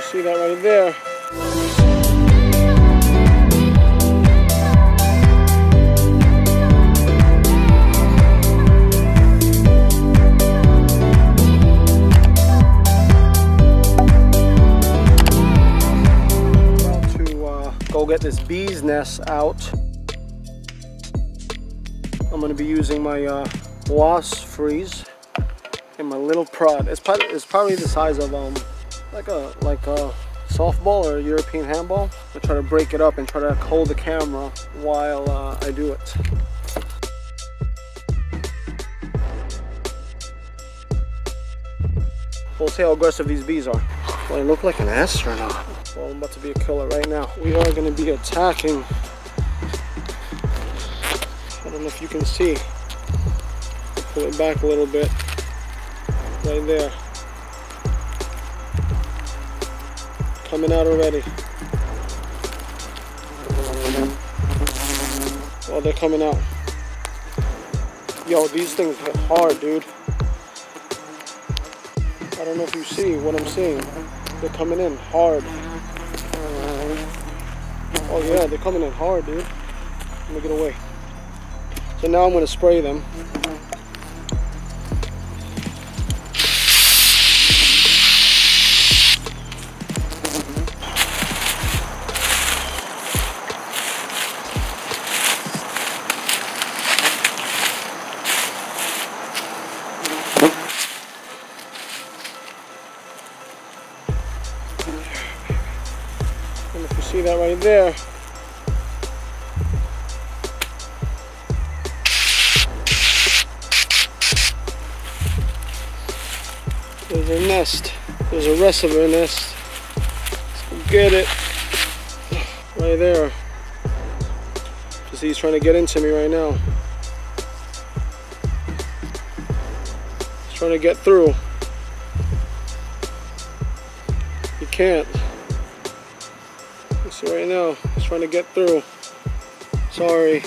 see that right there. To uh, go get this bee's nest out. I'm gonna be using my uh, wasp freeze and my little prod. It's probably, it's probably the size of um like a like a softball or a European handball. I try to break it up and try to hold the camera while uh, I do it. We'll see how aggressive these bees are. Do I look like an astronaut? Well, I'm about to be a killer right now. We are going to be attacking. I don't know if you can see. Pull it back a little bit. Right there. Coming out already. Oh, they're coming out. Yo, these things hit hard, dude. I don't know if you see what I'm seeing. They're coming in hard. Oh yeah, they're coming in hard, dude. Let me get away. So now I'm gonna spray them. And if you see that right there, there's a nest. There's a rest of a nest. Let's get it. Right there. Just he's trying to get into me right now. He's trying to get through. Can't. See right now, he's trying to get through. Sorry.